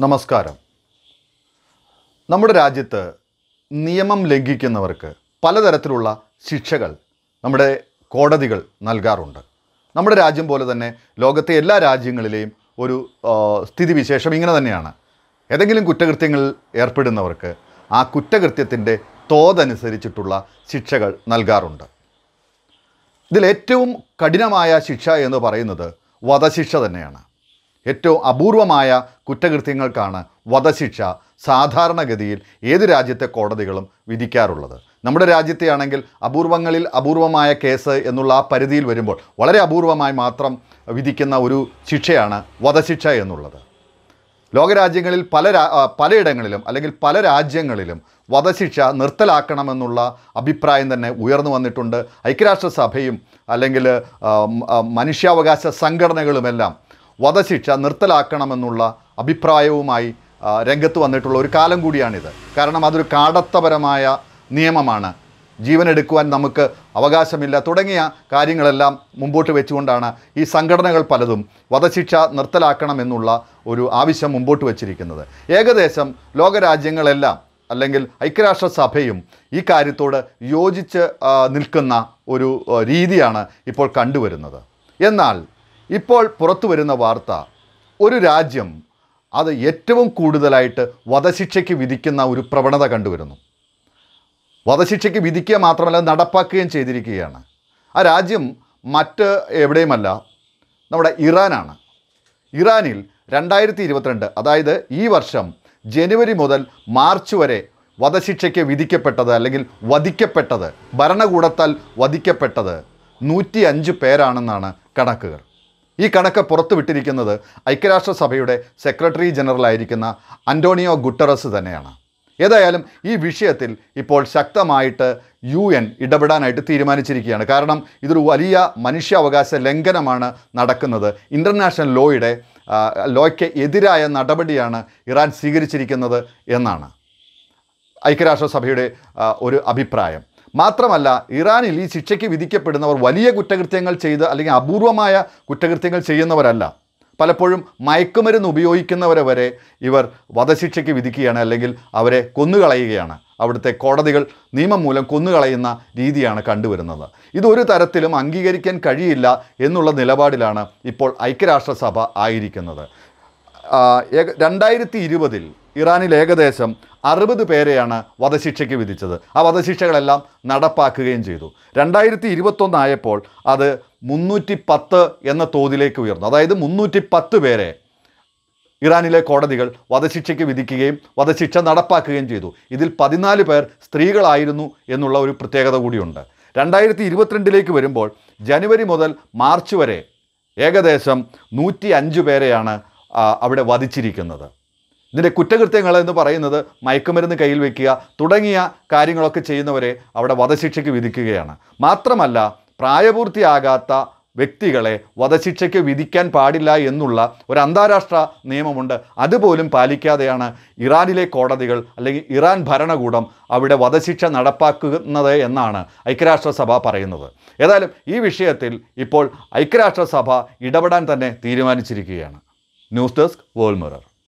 നമസ്കാരം. നമ്മുടെ രാജ്യത്ത് നിയമം ലംഘിക്കുന്നവർക്ക് പലതരത്തിലുള്ള ശിക്ഷകൾ നമ്മുടെ കോടതികൾ നൽകാറുണ്ട്. നമ്മുടെ രാജ്യം പോലെ തന്നെ ലോകത്തെ എല്ലാ രാജ്യങ്ങളിലെയും ഒരു സ്ഥിതിവിശേഷം ഇങ്ങനെ തന്നെയാണ്. ഏതെങ്കിലും കുറ്റകൃത്യങ്ങളിൽ ഏർപ്പെടുന്നവർക്ക് ആ കുറ്റകൃത്യത്തിന്റെ തോതനുസരിച്ചിട്ടുള്ള ശിക്ഷകൾ നൽകാറുണ്ട്. ഇതിലേറ്റവും കഠിനമായ ശിക്ഷ എന്ന് പറയുന്നത് വധശിക്ഷ തന്നെയാണ്. ഏറ്റവും അപൂർവമായ കുറ്റകൃത്യങ്ങൾക്കാണ് വധശിക്ഷ സാധാരണഗതിയിൽ ഏത് രാജ്യത്തെ കോടതികളും വിധിക്കാറുള്ളത്. നമ്മുടെ രാജ്യത്തെയാണെങ്കിൽ അപൂർവങ്ങളിൽ അപൂർവമായ കേസ് എന്നുള്ള ആ പരിധിയിൽ വരുമ്പോൾ വളരെ അപൂർവമായി മാത്രം വിധിക്കുന്ന ഒരു ശിക്ഷയാണ് വധശിക്ഷ എന്നുള്ളത്. ലോകരാജ്യങ്ങളിൽ പല പലയിടങ്ങളിലും അല്ലെങ്കിൽ പല രാജ്യങ്ങളിലും വധശിക്ഷ നിർത്തലാക്കണമെന്നുള്ള അഭിപ്രായം തന്നെ ഉയർന്നു വന്നിട്ടുണ്ട്. ഐക്യരാഷ്ട്രസഭയും അല്ലെങ്കിൽ മനുഷ്യാവകാശ സംഘടനകളുമെല്ലാം വധശിക്ഷ നിർത്തലാക്കണമെന്നുള്ള അഭിപ്രായവുമായി രംഗത്ത് വന്നിട്ടുള്ള ഒരു കാലം കൂടിയാണിത്. കാരണം അതൊരു കാടത്തപരമായ നിയമമാണ്. ജീവനെടുക്കുവാൻ നമുക്ക് അവകാശമില്ല. തുടങ്ങിയ കാര്യങ്ങളെല്ലാം മുമ്പോട്ട് വെച്ചുകൊണ്ടാണ് ഈ സംഘടനകൾ പലതും വധശിക്ഷ നിർത്തലാക്കണമെന്നുള്ള ഒരു ആവശ്യം മുമ്പോട്ട് വച്ചിരിക്കുന്നത്. ഏകദേശം ലോകരാജ്യങ്ങളെല്ലാം അല്ലെങ്കിൽ ഐക്യരാഷ്ട്രസഭയും ഈ കാര്യത്തോട് യോജിച്ച് നിൽക്കുന്ന ഒരു രീതിയാണ് ഇപ്പോൾ കണ്ടുവരുന്നത്. എന്നാൽ ഇപ്പോൾ പുറത്തു വരുന്ന വാർത്ത ഒരു രാജ്യം അത് ഏറ്റവും കൂടുതലായിട്ട് വധശിക്ഷയ്ക്ക് വിധിക്കുന്ന ഒരു പ്രവണത കണ്ടുവരുന്നു. വധശിക്ഷയ്ക്ക് വിധിക്കുക മാത്രമല്ല നടപ്പാക്കുകയും ചെയ്തിരിക്കുകയാണ്. ആ രാജ്യം മറ്റ് എവിടെയുമല്ല നമ്മുടെ ഇറാനാണ്. ഇറാനിൽ രണ്ടായിരത്തി ഇരുപത്തിരണ്ട് അതായത് ഈ വർഷം ജനുവരി മുതൽ മാർച്ച് വരെ വധശിക്ഷയ്ക്ക് വിധിക്കപ്പെട്ടത് അല്ലെങ്കിൽ വധിക്കപ്പെട്ടത് ഭരണകൂടത്താൽ വധിക്കപ്പെട്ടത് നൂറ്റി അഞ്ച് പേരാണെന്നാണ് കണക്കുകൾ. ഈ കണക്ക് പുറത്തുവിട്ടിരിക്കുന്നത് ഐക്യരാഷ്ട്രസഭയുടെ സെക്രട്ടറി ജനറലായിരിക്കുന്ന അന്റോണിയോ ഗുട്ടറസ് തന്നെയാണ്. ഏതായാലും ഈ വിഷയത്തിൽ ഇപ്പോൾ ശക്തമായിട്ട് യു എൻ ഇടപെടാനായിട്ട് തീരുമാനിച്ചിരിക്കുകയാണ്. കാരണം ഇതൊരു വലിയ മനുഷ്യാവകാശ ലംഘനമാണ് നടക്കുന്നത്. ഇന്റർനാഷണൽ ലോയുടെ ലോയ്ക്ക് എതിരായ നടപടിയാണ് ഇറാൻ സ്വീകരിച്ചിരിക്കുന്നത് എന്നാണ് ഐക്യരാഷ്ട്രസഭയുടെ ഒരു അഭിപ്രായം. മാത്രമല്ല ഇറാനിൽ ഈ ശിക്ഷയ്ക്ക് വിധിക്കപ്പെടുന്നവർ വലിയ കുറ്റകൃത്യങ്ങൾ ചെയ്ത് അല്ലെങ്കിൽ അപൂർവമായ കുറ്റകൃത്യങ്ങൾ ചെയ്യുന്നവരല്ല. പലപ്പോഴും മയക്കുമരുന്ന് ഉപയോഗിക്കുന്നവരെ വരെ ഇവർ വധശിക്ഷയ്ക്ക് വിധിക്കുകയാണ് അല്ലെങ്കിൽ അവരെ കൊന്നുകളയുകയാണ്. അവിടുത്തെ കോടതികൾ നിയമം മൂലം കൊന്നുകളയുന്ന രീതിയാണ് കണ്ടുവരുന്നത്. ഇതൊരു തരത്തിലും അംഗീകരിക്കാൻ കഴിയില്ല എന്നുള്ള നിലപാടിലാണ് ഇപ്പോൾ ഐക്യരാഷ്ട്രസഭ ആയിരിക്കുന്നത്. രണ്ടായിരത്തി ഇരുപതിൽ ഇറാനിൽ ഏകദേശം അറുപത് പേരെയാണ് വധശിക്ഷയ്ക്ക് വിധിച്ചത്. ആ വധശിക്ഷകളെല്ലാം നടപ്പാക്കുകയും ചെയ്തു. രണ്ടായിരത്തി ഇരുപത്തൊന്നായപ്പോൾ അത് മുന്നൂറ്റി പത്ത് എന്ന തോതിലേക്ക് ഉയർന്നു. അതായത് മുന്നൂറ്റി പത്ത് പേരെ ഇറാനിലെ കോടതികൾ വധശിക്ഷയ്ക്ക് വിധിക്കുകയും വധശിക്ഷ നടപ്പാക്കുകയും ചെയ്തു. ഇതിൽ പതിനാല് പേർ സ്ത്രീകളായിരുന്നു എന്നുള്ള ഒരു പ്രത്യേകത കൂടിയുണ്ട്. രണ്ടായിരത്തി ഇരുപത്തിരണ്ടിലേക്ക് വരുമ്പോൾ ജനുവരി മുതൽ മാർച്ച് വരെ ഏകദേശം നൂറ്റി അഞ്ച് പേരെയാണ് അവിടെ വധിച്ചിരിക്കുന്നത്. ഇതിന്റെ കുറ്റകൃത്യങ്ങൾ എന്ന് പറയുന്നത് മയക്കുമരുന്ന് കയ്യിൽ വയ്ക്കുക തുടങ്ങിയ കാര്യങ്ങളൊക്കെ ചെയ്യുന്നവരെ അവിടെ വധശിക്ഷയ്ക്ക് വിധിക്കുകയാണ്. മാത്രമല്ല പ്രായപൂർത്തിയാകാത്ത വ്യക്തികളെ വധശിക്ഷയ്ക്ക് വിധിക്കാൻ പാടില്ല എന്നുള്ള ഒരു അന്താരാഷ്ട്ര നിയമമുണ്ട്. അതുപോലും പാലിക്കാതെയാണ് ഇറാനിലെ കോടതികൾ അല്ലെങ്കിൽ ഇറാൻ ഭരണകൂടം അവിടെ വധശിക്ഷ നടപ്പാക്കുന്നത് എന്നാണ് ഐക്യരാഷ്ട്രസഭ പറയുന്നത്. ഏതായാലും ഈ വിഷയത്തിൽ ഇപ്പോൾ ഐക്യരാഷ്ട്രസഭ ഇടപെടാൻ തന്നെ തീരുമാനിച്ചിരിക്കുകയാണ്. News desk world mirror.